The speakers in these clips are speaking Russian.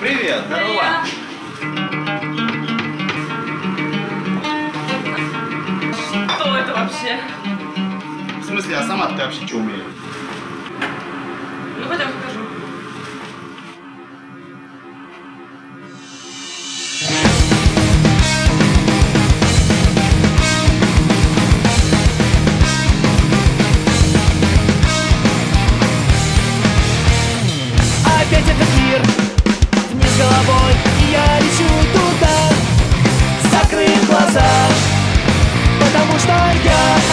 Привет, здорово. Кто это вообще? В смысле, а сама ты вообще что умеешь? Ну, пойдем покажу.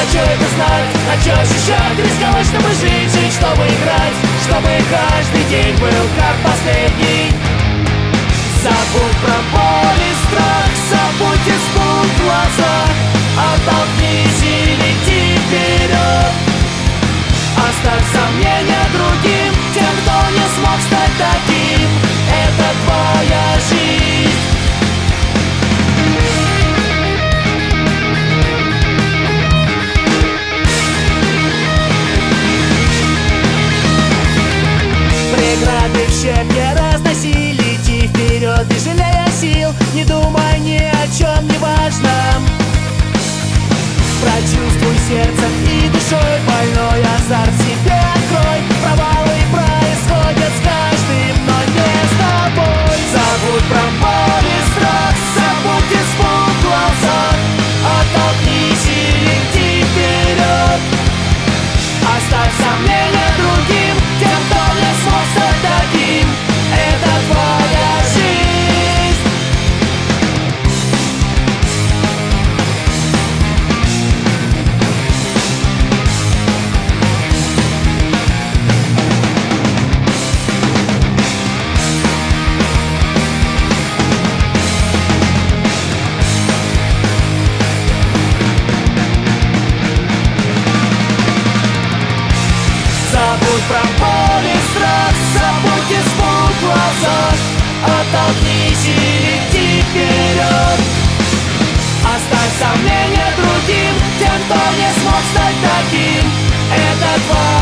Хочу это знать. Хочу ощущать, рисковать, чтобы жить Жить, чтобы играть. Чтобы каждый день был как последний. Забудь про боль Щепки разноси Лети вперед, не жалея сил Не думай ни Забудь про боль и страх, забудь и звон в глазах Оттолкнись и иди вперед. Оставь сомнения другим, тем, кто не смог стать таким. Это твой